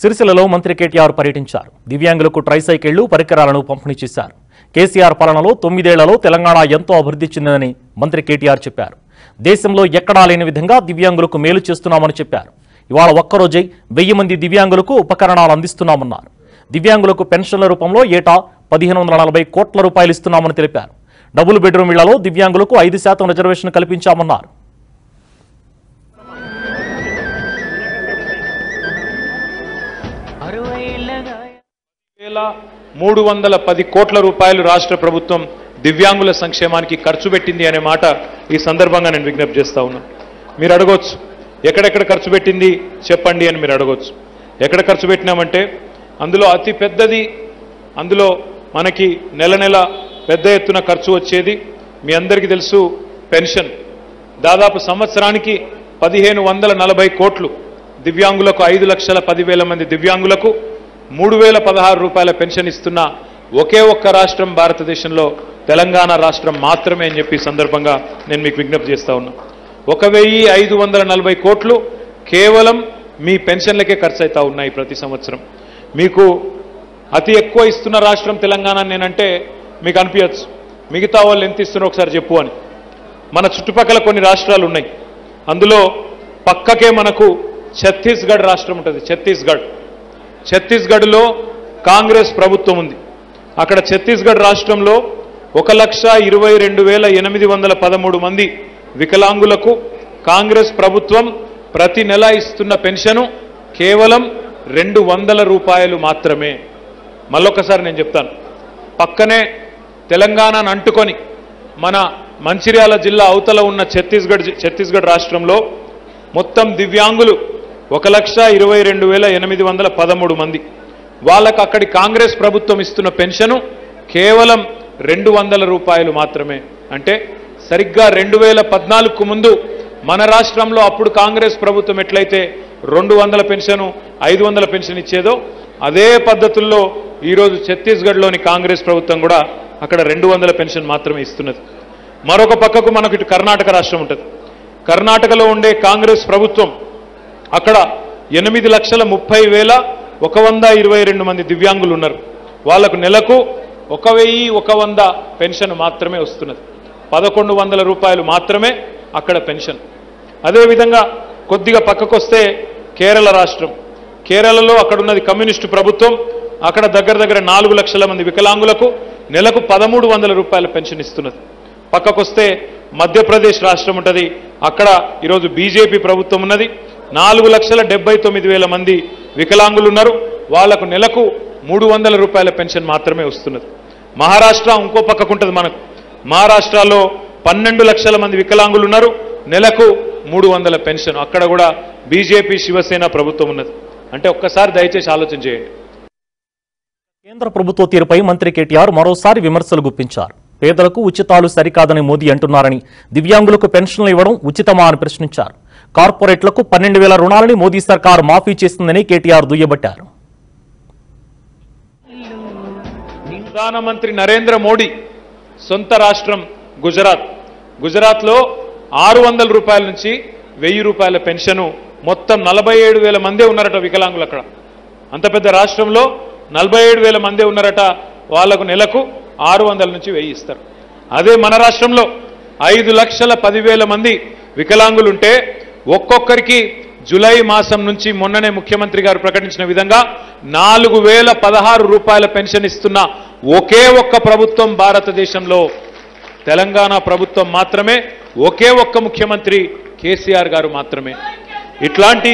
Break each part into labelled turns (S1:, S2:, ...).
S1: సిరిసిల్లలో మంత్రి కేటీఆర్ పర్యటించారు. దివ్యాంగులకు ట్రైసైకిళ్ళు పరికరాలను పంపిణీ చేశారు. కేసీఆర్ పాలనలో తొమ్మిదేళ్ళలో తెలంగాణ ఎంతో అభివృద్ధి చెందిందని మంత్రి కేటీఆర్ చెప్పారు. దేశంలో ఎక్కడా లేని విధంగా దివ్యాంగులకు మేలు చేస్తున్నామని చెప్పారు. ఇవాళ ఒక్కరోజే వెయ్యి మంది దివ్యాంగులకు ఉపకరణాలు అందిస్తున్నామన్నారు. దివ్యాంగులకు పెన్షన్ల రూపంలో ఏటా పదిహేను వందల నలభై కోట్ల రూపాయలు ఇస్తున్నామని తెలిపారు. డబుల్ బెడ్రూమ్ ఇళ్ళలో దివ్యాంగులకు ఐదు శాతం రిజర్వేషన్ కల్పించామన్నారు.
S2: వేల మూడు వందల పది కోట్ల రూపాయలు రాష్ట్ర ప్రభుత్వం దివ్యాంగుల సంక్షేమానికి ఖర్చు పెట్టింది అనే మాట ఈ సందర్భంగా నేను విజ్ఞప్తి చేస్తా ఉన్నాను మీరు అడగొచ్చు. ఎక్కడెక్కడ ఖర్చు పెట్టింది చెప్పండి అని మీరు అడగొచ్చు. ఎక్కడ ఖర్చు పెట్టినామంటే అందులో అతి పెద్దది అందులో మనకి నెల నెల పెద్ద ఎత్తున ఖర్చు వచ్చేది మీ అందరికీ తెలుసు పెన్షన్. దాదాపు సంవత్సరానికి పదిహేను వందల నలభై కోట్లు దివ్యాంగులకు ఐదు లక్షల పదివేల మంది దివ్యాంగులకు మూడు వేల పదహారు రూపాయల పెన్షన్ ఇస్తున్న ఒకే ఒక్క రాష్ట్రం భారతదేశంలో తెలంగాణ రాష్ట్రం మాత్రమే అని చెప్పి సందర్భంగా నేను మీకు విజ్ఞప్తి చేస్తా ఉన్నా. ఒక వెయ్యి ఐదు వందల నలభై కోట్లు కేవలం మీ పెన్షన్లకే ఖర్చు అవుతా ఉన్నాయి ప్రతి సంవత్సరం. మీకు అతి ఎక్కువ ఇస్తున్న రాష్ట్రం తెలంగాణ నేనంటే మీకు అనిపించచ్చు మిగతా వాళ్ళు ఎంత ఇస్తున్నారో ఒకసారి చెప్పు అని. మన చుట్టుపక్కల కొన్ని రాష్ట్రాలు ఉన్నాయి. అందులో పక్కకే మనకు ఛత్తీస్గఢ్ రాష్ట్రం ఉంటుంది. ఛత్తీస్గఢ్. ఛత్తీస్గఢ్లో కాంగ్రెస్ ప్రభుత్వం ఉంది. అక్కడ ఛత్తీస్గఢ్ రాష్ట్రంలో ఒక లక్ష ఇరవై రెండు వేల ఎనిమిది వందల పదమూడు మంది వికలాంగులకు కాంగ్రెస్ ప్రభుత్వం ప్రతి నెల ఇస్తున్న పెన్షను కేవలం రెండు వందల రూపాయలు మాత్రమే. మళ్ళొక్కసారి నేను చెప్తాను. పక్కనే తెలంగాణను అంటుకొని మన మంచిర్యాల జిల్లా అవతల ఉన్న ఛత్తీస్గఢ్ ఛత్తీస్గఢ్ రాష్ట్రంలో మొత్తం దివ్యాంగులు ఒక లక్ష ఇరవై రెండు వేల ఎనిమిది వందల పదమూడు మంది. వాళ్ళకు అక్కడి కాంగ్రెస్ ప్రభుత్వం ఇస్తున్న పెన్షను కేవలం రెండు వందల రూపాయలు మాత్రమే. అంటే సరిగ్గా రెండు వేల పద్నాలుగుకు ముందు మన రాష్ట్రంలో అప్పుడు కాంగ్రెస్ ప్రభుత్వం ఎట్లయితే రెండు వందల పెన్షను ఐదు వందల పెన్షన్ ఇచ్చేదో అదే పద్ధతుల్లో ఈరోజు ఛత్తీస్గఢ్లోని కాంగ్రెస్ ప్రభుత్వం కూడా అక్కడ రెండు వందల పెన్షన్ మాత్రమే ఇస్తున్నది. మరొక పక్కకు మనకు ఇటు కర్ణాటక రాష్ట్రం ఉంటుంది. కర్ణాటకలో ఉండే కాంగ్రెస్ ప్రభుత్వం అక్కడ ఎనిమిది లక్షల ముప్పై వేల ఒక వంద ఇరవై రెండు మంది దివ్యాంగులు ఉన్నారు. వాళ్ళకు నెలకు ఒక వెయ్యి ఒక వంద పెన్షన్ మాత్రమే వస్తున్నది. పదకొండు వందల రూపాయలు మాత్రమే అక్కడ పెన్షన్. అదేవిధంగా కొద్దిగా పక్కకొస్తే కేరళ రాష్ట్రం. కేరళలో అక్కడ ఉన్నది కమ్యూనిస్టు ప్రభుత్వం. అక్కడ దగ్గర దగ్గర నాలుగు లక్షల మంది వికలాంగులకు నెలకు పదమూడు వందల రూపాయల పెన్షన్ ఇస్తున్నది. పక్కకొస్తే మధ్యప్రదేశ్ రాష్ట్రం ఉంటుంది. అక్కడ ఈరోజు బీజేపీ ప్రభుత్వం ఉన్నది. నాలుగు లక్షల డెబ్బై తొమ్మిది వేల మంది వికలాంగులు ఉన్నారు వాళ్ళకు నెలకు మూడు వందల రూపాయల పెన్షన్ మాత్రమే వస్తున్నది. మహారాష్ట్ర ఇంకో పక్కకు ఉంటుంది మనకు. మహారాష్ట్రలో పన్నెండు లక్షల మంది వికలాంగులు ఉన్నారు నెలకు మూడు వందల పెన్షన్. అక్కడ కూడా బీజేపీ శివసేన ప్రభుత్వం ఉన్నది. అంటే ఒక్కసారి దయచేసి ఆలోచన చేయండి.
S1: కేంద్ర ప్రభుత్వ తీరుపై మంత్రి కేటీఆర్ మరోసారి విమర్శలు గుప్పించారు. పేదలకు ఉచితాలు సరికాదని మోదీ అంటున్నారని దివ్యాంగులకు పెన్షన్లు ఇవ్వడం ఉచితమా అని ప్రశ్నించారు. కార్పొరేట్లకు పన్నెండు వేల రుణాలని మోదీ సర్కార్ మాఫీ చేస్తుందని కేటీఆర్ దుయ్యబట్టారు.
S2: ప్రధానమంత్రి నరేంద్ర మోడీ సొంత రాష్ట్రం గుజరాత్. గుజరాత్లో ఆరు వందల రూపాయల నుంచి వెయ్యి రూపాయల పెన్షను మొత్తం నలభై ఏడు వేల మందే ఉన్నారట వికలాంగులు అక్కడ. అంత పెద్ద రాష్ట్రంలో నలభై ఏడు వేల మందే ఉన్నారట వాళ్ళకు నెలకు ఆరు వందల నుంచి వెయ్యి ఇస్తారు. అదే మన రాష్ట్రంలో ఐదు లక్షల పదివేల మంది వికలాంగులుంటే ఒక్కొక్కరికి జులై మాసం నుంచి మొన్ననే ముఖ్యమంత్రి గారు ప్రకటించిన విధంగా నాలుగు వేల పదహారు రూపాయల పెన్షన్ ఇస్తున్న ఒకే ఒక్క ప్రభుత్వం భారతదేశంలో తెలంగాణ ప్రభుత్వం మాత్రమే ఒకే ఒక్క ముఖ్యమంత్రి కేసీఆర్ గారు మాత్రమే. ఇట్లాంటి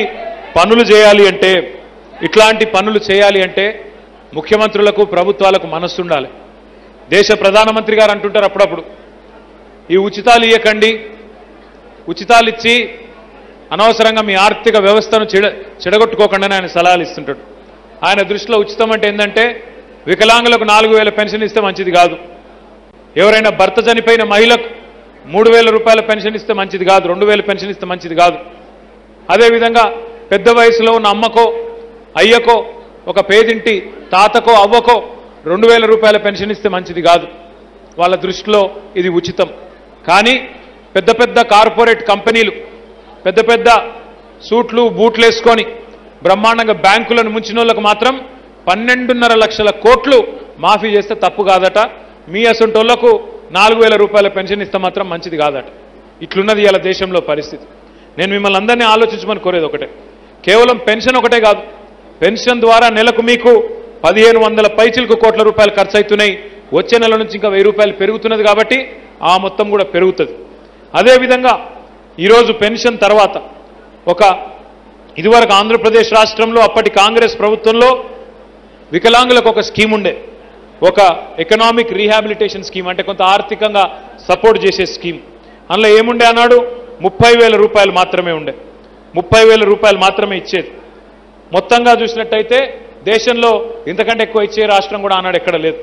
S2: పనులు చేయాలి అంటే ఇట్లాంటి పనులు చేయాలి అంటే ముఖ్యమంత్రులకు ప్రభుత్వాలకు మనస్సు ఉండాలి. దేశ ప్రధానమంత్రి గారు అంటుంటారు అప్పుడప్పుడు ఈ ఉచితాలు ఇవ్వకండి ఉచితాలు ఇచ్చి అనవసరంగా మీ ఆర్థిక వ్యవస్థను చెడ చెడగొట్టుకోకుండా ఆయన సలహాలు ఇస్తుంటాడు. ఆయన దృష్టిలో ఉచితం అంటే ఏంటంటే వికలాంగులకు నాలుగు వేల పెన్షన్ ఇస్తే మంచిది కాదు. ఎవరైనా భర్త చనిపోయిన మహిళకు మూడు వేల రూపాయల పెన్షన్ ఇస్తే మంచిది కాదు రెండు వేల పెన్షన్ ఇస్తే మంచిది కాదు. అదేవిధంగా పెద్ద వయసులో ఉన్న అమ్మకో అయ్యకో ఒక పేదింటి తాతకో అవ్వకో రెండు వేల రూపాయల పెన్షన్ ఇస్తే మంచిది కాదు. వాళ్ళ దృష్టిలో ఇది ఉచితం. కానీ పెద్ద పెద్ద కార్పొరేట్ కంపెనీలు పెద్ద పెద్ద సూట్లు బూట్లు వేసుకొని బ్రహ్మాండంగా బ్యాంకులను ముంచిన వాళ్ళకు మాత్రం పన్నెండున్నర లక్షల కోట్లు మాఫీ చేస్తే తప్పు కాదట. మీ అసంటోళ్ళకు నాలుగు వేల రూపాయల పెన్షన్ ఇస్తే మాత్రం మంచిది కాదట. ఇట్లున్నది ఇలా దేశంలో పరిస్థితి. నేను మిమ్మల్ని అందరినీ ఆలోచించమని కోరేది ఒకటే. కేవలం పెన్షన్ ఒకటే కాదు. పెన్షన్ ద్వారా నెలకు మీకు పదిహేను వందల పైచిలకు కోట్ల రూపాయలు ఖర్చు అవుతున్నాయి వచ్చే నెల నుంచి ఇంకా వెయ్యి రూపాయలు పెరుగుతున్నది కాబట్టి ఆ మొత్తం కూడా పెరుగుతుంది. అదేవిధంగా ఈరోజు పెన్షన్ తర్వాత ఒక ఇదివరకు ఆంధ్రప్రదేశ్ రాష్ట్రంలో అప్పటి కాంగ్రెస్ ప్రభుత్వంలో వికలాంగులకు ఒక స్కీమ్ ఉండే. ఒక ఎకనామిక్ రీహాబిలిటేషన్ స్కీమ్ అంటే కొంత ఆర్థికంగా సపోర్ట్ చేసే స్కీమ్ అందులో ఏముండే అన్నాడు? ముప్పై వేల రూపాయలు మాత్రమే ఉండే. ముప్పై వేల రూపాయలు మాత్రమే ఇచ్చేది. మొత్తంగా చూసినట్టయితే దేశంలో ఇంతకంటే ఎక్కువ ఇచ్చే రాష్ట్రం కూడా ఆనాడు ఎక్కడ లేదు.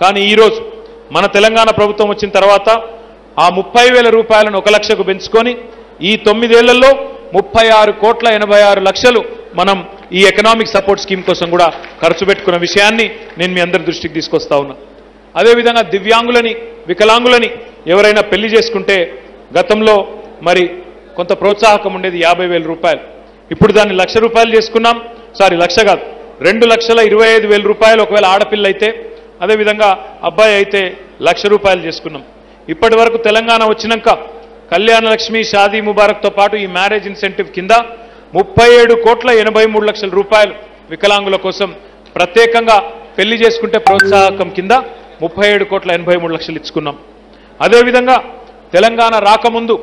S2: కానీ ఈరోజు మన తెలంగాణ ప్రభుత్వం వచ్చిన తర్వాత ఆ ముప్పై వేల రూపాయలను ఒక లక్షకు పెంచుకొని ఈ తొమ్మిదేళ్ళలో ముప్పై ఆరు కోట్ల ఎనభై ఆరు లక్షలు మనం ఈ ఎకనామిక్ సపోర్ట్ స్కీమ్ కోసం కూడా ఖర్చు పెట్టుకున్న విషయాన్ని నేను మీ అందరి దృష్టికి తీసుకొస్తా ఉన్నా. అదేవిధంగా దివ్యాంగులని వికలాంగులని ఎవరైనా పెళ్ళి చేసుకుంటే గతంలో మరి కొంత ప్రోత్సాహకం ఉండేది యాభై వేల రూపాయలు. ఇప్పుడు దాన్ని లక్ష రూపాయలు చేసుకున్నాం. సారీ లక్ష కాదు. రెండు లక్షల ఇరవై ఐదు వేల రూపాయలు ఒకవేళ ఆడపిల్ల అయితే అదేవిధంగా అబ్బాయి అయితే లక్ష రూపాయలు చేసుకున్నాం. ఇప్పటి వరకు తెలంగాణ వచ్చినాక కళ్యాణ లక్ష్మి షాదీ ముబారక్తో పాటు ఈ మ్యారేజ్ ఇన్సెంటివ్ కింద ముప్పై ఏడు కోట్ల ఎనభై మూడు లక్షల రూపాయలు వికలాంగుల కోసం ప్రత్యేకంగా పెళ్ళి చేసుకుంటే ప్రోత్సాహకం కింద ముప్పై ఏడు కోట్ల ఎనభై మూడు లక్షలు ఇచ్చుకున్నాం. అదేవిధంగా తెలంగాణ రాకముందు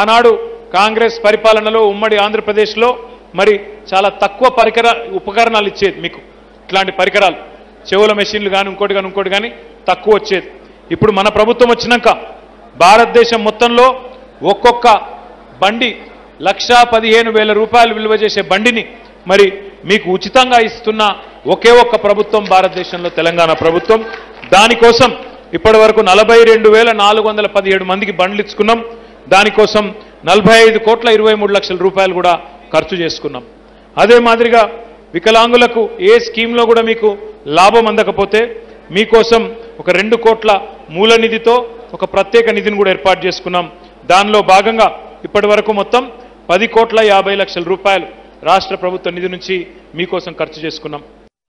S2: ఆనాడు కాంగ్రెస్ పరిపాలనలో ఉమ్మడి ఆంధ్రప్రదేశ్లో మరి చాలా తక్కువ పరికర ఉపకరణాలు ఇచ్చేది మీకు. ఇట్లాంటి పరికరాలు చెవుల మెషిన్లు కానీ ఇంకోటి కానీ ఇంకోటి కానీ తక్కువ వచ్చేది. ఇప్పుడు మన ప్రభుత్వం వచ్చినాక భారతదేశం మొత్తంలో ఒక్కొక్క బండి లక్షా పదిహేను వేల రూపాయలు విలువ చేసే బండిని మరి మీకు ఉచితంగా ఇస్తున్న ఒకే ఒక్క ప్రభుత్వం భారతదేశంలో తెలంగాణ ప్రభుత్వం. దానికోసం ఇప్పటి వరకు నలభై రెండు వేల నాలుగు వందల పదిహేడు మందికి బండ్లు ఇచ్చుకున్నాం. దానికోసం నలభై ఐదు కోట్ల ఇరవై మూడు లక్షల రూపాయలు కూడా ఖర్చు చేసుకున్నాం. అదే మాదిరిగా వికలాంగులకు ఏ స్కీమ్లో కూడా మీకు లాభం అందకపోతే మీకోసం ఒక రెండు కోట్ల మూల నిధితో ఒక ప్రత్యేక నిధిని కూడా ఏర్పాటు చేసుకున్నాం. దానిలో భాగంగా ఇప్పటి వరకు మొత్తం పది కోట్ల యాభై లక్షల రూపాయలు రాష్ట్ర ప్రభుత్వ నిధి నుంచి మీకోసం ఖర్చు చేసుకున్నాం.